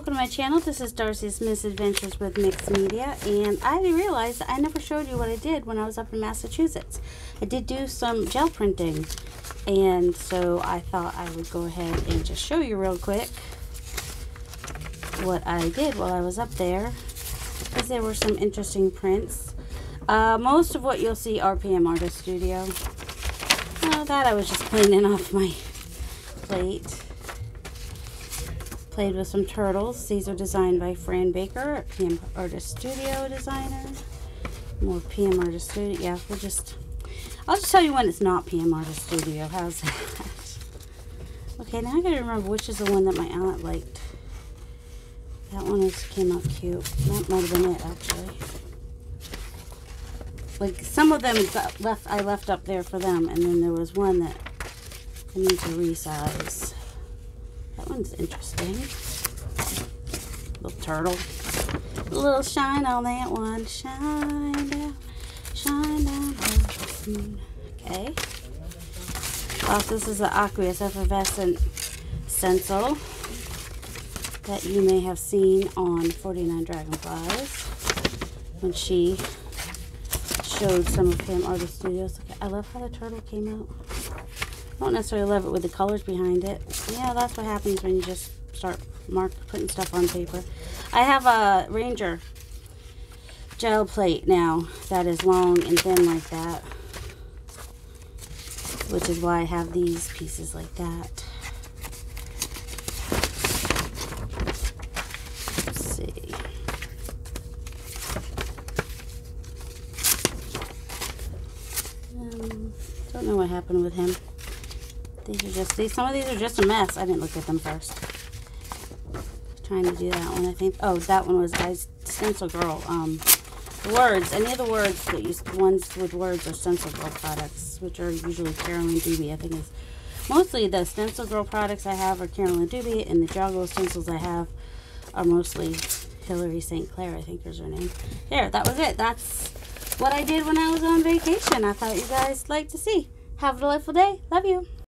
Welcome to my channel. This is Darcy's Misadventures with Mixed Media, and I realized I never showed you what I did when I was up in Massachusetts. I did do some gel printing, and so I thought I would go ahead and just show you real quick what I did while I was up there, because there were some interesting prints. Uh, most of what you'll see are PM Artist Studio. Uh, that I was just cleaning off my plate. Played with some turtles. These are designed by Fran Baker, PM Artist Studio designer. More PM Artist Studio. Yeah, we'll just... I'll just tell you when it's not PM Artist Studio. How's that? Okay, now I gotta remember which is the one that my aunt liked. That one was, came out cute. That might have been it, actually. Like, some of them got left, I left up there for them, and then there was one that I need to resize. That one's interesting. Little turtle. A little shine on that one. Shine down, shine down. Okay. Oh, this is the aqueous effervescent stencil that you may have seen on 49 Dragonflies when she showed some of him artist studios. I love how the turtle came out. Don't necessarily love it with the colors behind it. Yeah, that's what happens when you just start mark putting stuff on paper. I have a Ranger gel plate now that is long and thin like that. Which is why I have these pieces like that. Um, don't know what happened with him. These are just these. Some of these are just a mess. I didn't look at them first. Trying to do that one, I think. Oh, that one was I Stencil Girl. Um, words. Any of the words that use ones with words are Stencil Girl products, which are usually Carolyn Dube. I think is mostly the Stencil Girl products I have are Carolyn Dube, and the Joggle stencils I have are mostly Hillary St. Clair. I think is her name. There, that was it. That's what I did when I was on vacation. I thought you guys like to see. Have a delightful day. Love you.